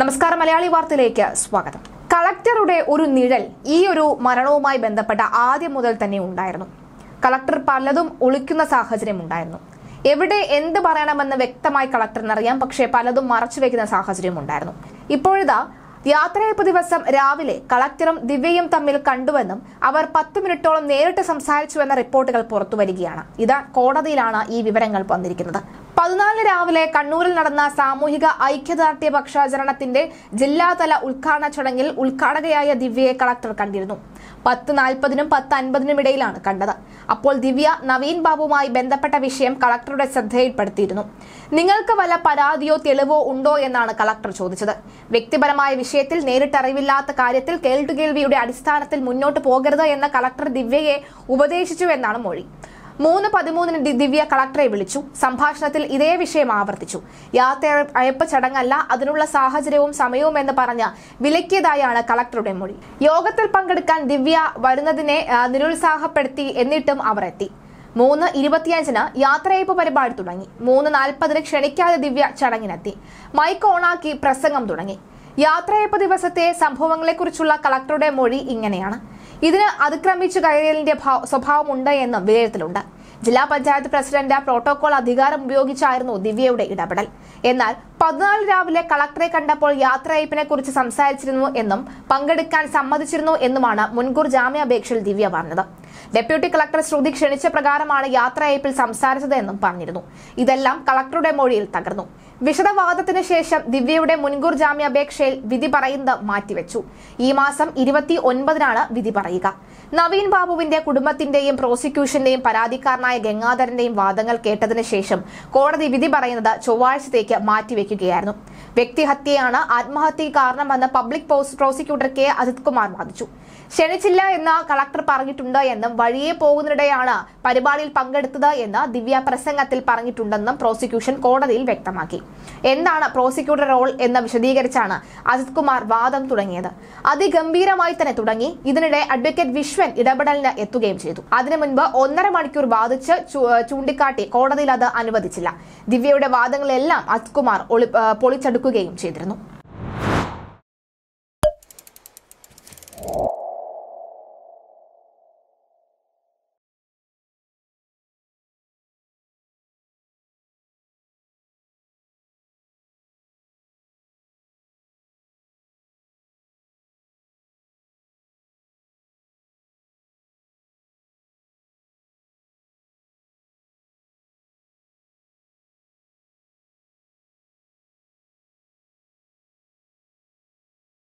നമസ്കാരം മലയാളി വാർത്തയിലേക്ക് സ്വാഗതം. കളക്ടറുടെ ഒരു നിഴൽ ഈ ഒരു മരണവുമായി ബന്ധപ്പെട്ട ആദ്യം മുതൽ തന്നെ ഉണ്ടായിരുന്നു. കളക്ടർ പലതും ഒളിക്കുന്ന സാഹചര്യം ഉണ്ടായിരുന്നു. എവിടെ എന്ത് പറയണമെന്ന് വ്യക്തമായി കളക്ടറിനറിയാം പക്ഷേ പലതും മറച്ചു വെക്കുന്ന സാഹചര്യം ഉണ്ടായിരുന്നു. ഇപ്പോഴിതാ യാത്രയപ്പ് ദിവസം രാവിലെ കളക്ടറും ദിവ്യയും തമ്മിൽ കണ്ടുവെന്നും അവർ പത്ത് മിനിറ്റോളം നേരിട്ട് സംസാരിച്ചുവെന്ന റിപ്പോർട്ടുകൾ പുറത്തു വരികയാണ്. ഇത് കോടതിയിലാണ് ഈ വിവരങ്ങൾ വന്നിരിക്കുന്നത്. പതിനാലിന് രാവിലെ കണ്ണൂരിൽ നടന്ന സാമൂഹിക ഐക്യദാർഢ്യ പക്ഷാചരണത്തിന്റെ ജില്ലാതല ഉദ്ഘാടന ചടങ്ങിൽ ഉദ്ഘാടകയായ ദിവ്യയെ കളക്ടർ കണ്ടിരുന്നു. പത്ത് നാൽപ്പതിനും പത്ത് അൻപതിനും ഇടയിലാണ് കണ്ടത്. അപ്പോൾ ദിവ്യ നവീൻ ബാബുമായി ബന്ധപ്പെട്ട വിഷയം കളക്ടറുടെ ശ്രദ്ധയിൽപ്പെടുത്തിയിരുന്നു. നിങ്ങൾക്ക് വല്ല പരാതിയോ തെളിവോ ഉണ്ടോ എന്നാണ് കളക്ടർ ചോദിച്ചത്. വ്യക്തിപരമായ വിഷയത്തിൽ നേരിട്ടറിവില്ലാത്ത കാര്യത്തിൽ കേൾട്ടുകേൾവിയുടെ അടിസ്ഥാനത്തിൽ മുന്നോട്ട് പോകരുത് എന്ന കളക്ടർ ദിവ്യയെ ഉപദേശിച്ചു എന്നാണ് മൊഴി. മൂന്ന് പതിമൂന്നിന് ദിവ്യ കളക്ടറെ വിളിച്ചു. സംഭാഷണത്തിൽ ഇതേ വിഷയം ആവർത്തിച്ചു. യാത്ര അയപ്പ് ചടങ്ങല്ല അതിനുള്ള സാഹചര്യവും സമയവും എന്ന് പറഞ്ഞ് വിലക്കിയതായാണ് കളക്ടറുടെ മൊഴി. യോഗത്തിൽ പങ്കെടുക്കാൻ ദിവ്യ വരുന്നതിനെ നിരുത്സാഹപ്പെടുത്തി എന്നിട്ടും അവർ എത്തി മൂന്ന് ഇരുപത്തിയഞ്ചിന് യാത്രയയപ്പ് പരിപാടി തുടങ്ങി. മൂന്ന് നാൽപ്പതിന് ക്ഷണിക്കാതെ ദിവ്യ ചടങ്ങിനെത്തി. മൈക്ക് ഓണാക്കി പ്രസംഗം തുടങ്ങി. യാത്രയയപ്പ് ദിവസത്തെ സംഭവങ്ങളെക്കുറിച്ചുള്ള കളക്ടറുടെ മൊഴി ഇങ്ങനെയാണ്. ഇതിന് അതിക്രമിച്ചു കയറിയലിന്റെ സ്വഭാവം സ്വഭാവമുണ്ട് എന്നും വിലയിരുത്തലുണ്ട്. ജില്ലാ പഞ്ചായത്ത് പ്രസിഡന്റ് പ്രോട്ടോകോൾ അധികാരം ഉപയോഗിച്ചായിരുന്നു ദിവ്യയുടെ ഇടപെടൽ. എന്നാൽ പതിനാല് രാവിലെ കളക്ടറെ കണ്ടപ്പോൾ യാത്രയയപ്പിനെ കുറിച്ച് സംസാരിച്ചിരുന്നു എന്നും പങ്കെടുക്കാൻ സമ്മതിച്ചിരുന്നു എന്നുമാണ് മുൻകൂർ ജാമ്യാപേക്ഷയിൽ ദിവ്യ പറഞ്ഞത്. ഡെപ്യൂട്ടി കളക്ടർ ശ്രുതി ക്ഷണിച്ച പ്രകാരമാണ് യാത്രയയപ്പിൽ സംസാരിച്ചതെന്നും പറഞ്ഞിരുന്നു. ഇതെല്ലാം കളക്ടറുടെ മൊഴിയിൽ തകർന്നു. വിശദവാദത്തിന് ശേഷം ദിവ്യയുടെ മുൻകൂർ ജാമ്യാപേക്ഷയിൽ വിധി പറയുന്നത് മാറ്റിവെച്ചു. ഈ മാസം ഇരുപത്തി ഒൻപതിനാണ് വിധി പറയുക. നവീൻ ബാബുവിന്റെ കുടുംബത്തിന്റെയും പ്രോസിക്യൂഷന്റെയും പരാതിക്കാരനായ ഗംഗാധരന്റെയും വാദങ്ങൾ കേട്ടതിന് ശേഷം കോടതി വിധി പറയുന്നത് ചൊവ്വാഴ്ചത്തേക്ക് മാറ്റിവെക്കുകയായിരുന്നു. വ്യക്തിഹത്യയാണ് ആത്മഹത്യയ്ക്ക് കാരണമെന്ന് public pros- prosecutor K. Ajith Kumar വാദിച്ചു. ക്ഷണിച്ചില്ല എന്ന് കളക്ടർ പറഞ്ഞിട്ടുണ്ട് എന്നും വഴിയെ പോകുന്നതിനിടെയാണ് പരിപാടിയിൽ പങ്കെടുത്തത് എന്ന് ദിവ്യ പ്രസംഗത്തിൽ പറഞ്ഞിട്ടുണ്ടെന്നും പ്രോസിക്യൂഷൻ കോടതിയിൽ വ്യക്തമാക്കി. എന്താണ് പ്രോസിക്യൂട്ടർ റോൾ എന്ന് വിശദീകരിച്ചാണ് അജിത് കുമാർ വാദം തുടങ്ങിയത്. അതിഗംഭീരമായി തന്നെ തുടങ്ങി. ഇതിനിടെ അഡ്വക്കേറ്റ് വിശ്വൻ ഇടപെടലിന് എത്തുകയും ചെയ്തു. അതിനു മുൻപ് ഒന്നര മണിക്കൂർ വാദിച്ച് ചൂണ്ടിക്കാട്ടി കോടതിയിൽ അത് അനുവദിച്ചില്ല. ദിവ്യയുടെ വാദങ്ങളെല്ലാം അജിത് കുമാർ പൊളിച്ചെടുക്കുകയും ചെയ്തിരുന്നു.